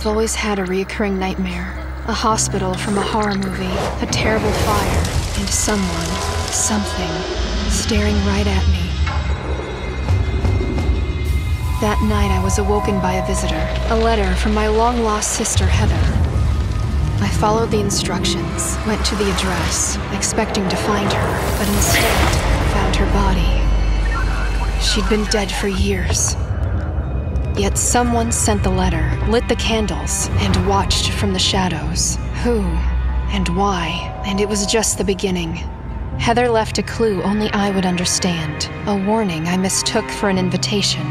I've always had a reoccurring nightmare. A hospital from a horror movie, a terrible fire, and someone, something, staring right at me. That night I was awoken by a visitor, a letter from my long lost sister Heather. I followed the instructions, went to the address, expecting to find her, but instead found her body. She'd been dead for years. Yet someone sent the letter, lit the candles, and watched from the shadows. Who and why? And it was just the beginning. Heather left a clue only I would understand, a warning I mistook for an invitation.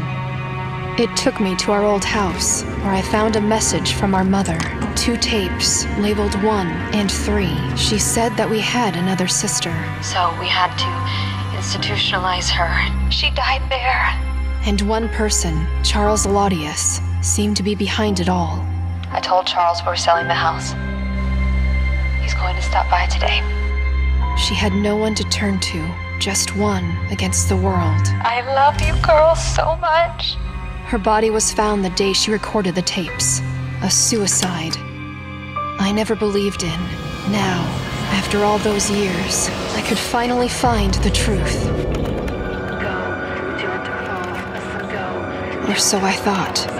It took me to our old house, where I found a message from our mother. Two tapes, labeled one and three. She said that we had another sister. So we had to institutionalize her. She died there. And one person, Charles Laudius, seemed to be behind it all. I told Charles we're selling the house. He's going to stop by today. She had no one to turn to, just one against the world. I love you girls so much. Her body was found the day she recorded the tapes. A suicide. I never believed in. Now, after all those years, I could finally find the truth. Or so I thought.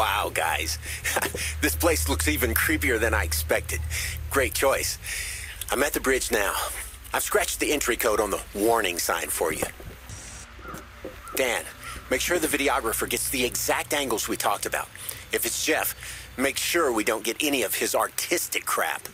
Wow, guys. this place looks even creepier than I expected. Great choice. I'm at the bridge now. I've scratched the entry code on the warning sign for you. Dan, make sure the videographer gets the exact angles we talked about. If it's Jeff, make sure we don't get any of his artistic crap.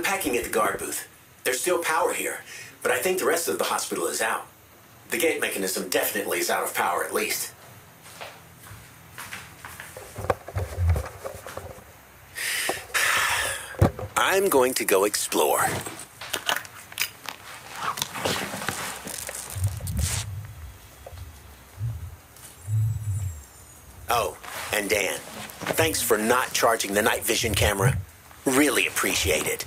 Unpacking at the guard booth. There's still power here, but I think the rest of the hospital is out. The gate mechanism definitely is out of power, at least. I'm going to go explore. Oh, and Dan, thanks for not charging the night vision camera. Really appreciate it.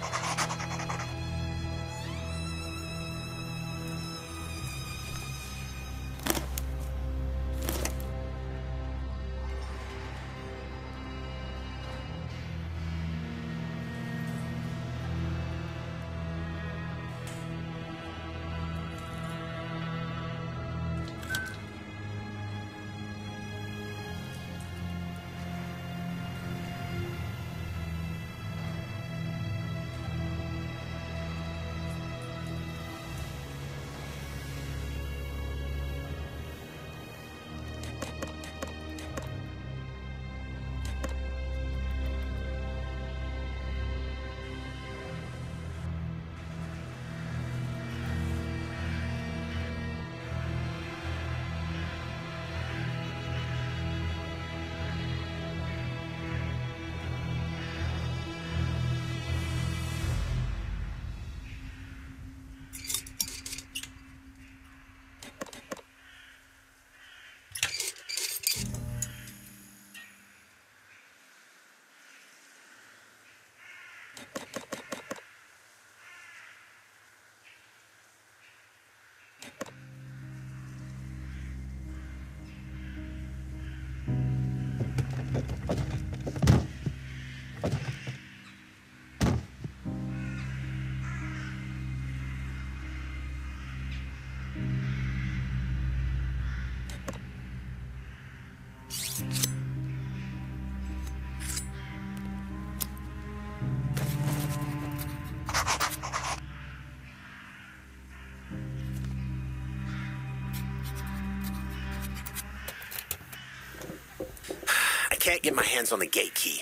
can't get my hands on the gate key,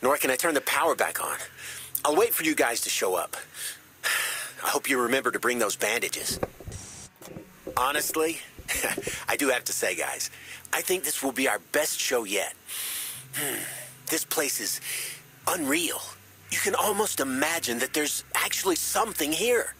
nor can I turn the power back on. I'll wait for you guys to show up. I hope you remember to bring those bandages. Honestly, I do have to say, guys, I think this will be our best show yet. This place is unreal. You can almost imagine that there's actually something here.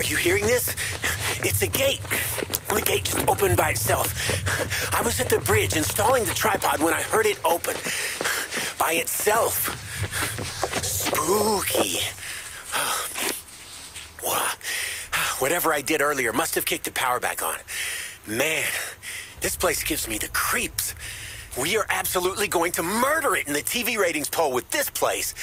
Are you hearing this? It's a gate. The gate just opened by itself. I was at the bridge installing the tripod when I heard it open. By itself. Spooky. Whatever I did earlier must have kicked the power back on. Man, this place gives me the creeps. We are absolutely going to murder it in the TV ratings poll with this place.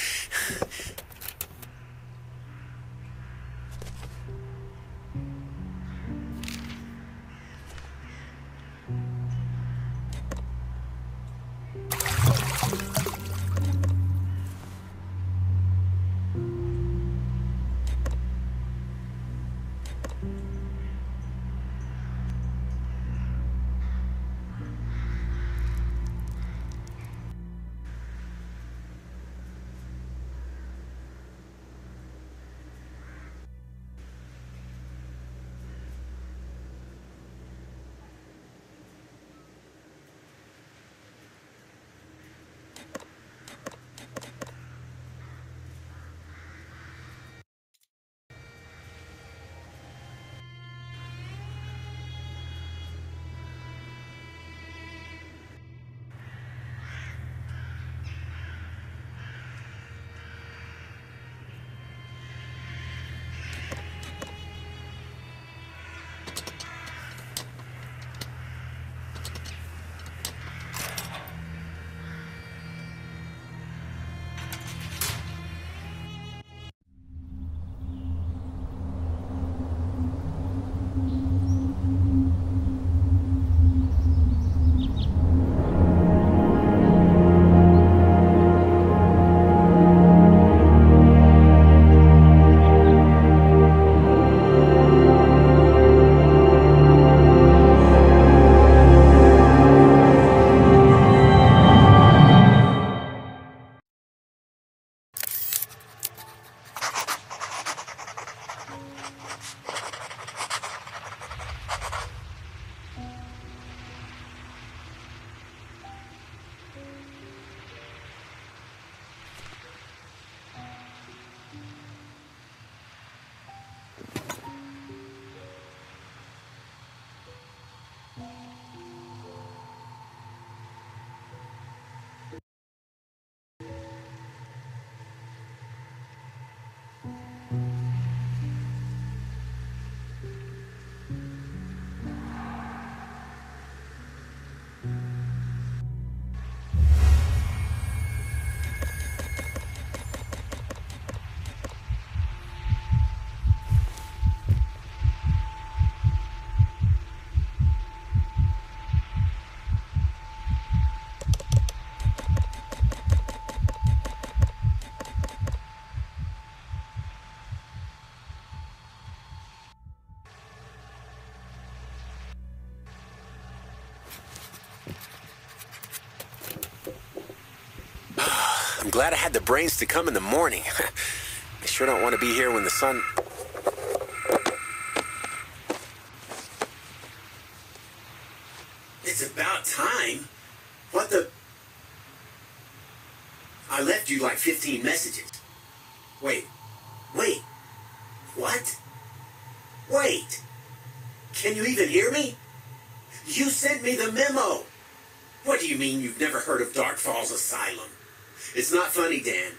Glad I had the brains to come in the morning. I sure don't want to be here when the sun... It's about time. What the... I left you like 15 messages. Wait. Wait. What? Wait. Can you even hear me? You sent me the memo. What do you mean you've never heard of Dark Falls Asylum? It's not funny, Dan.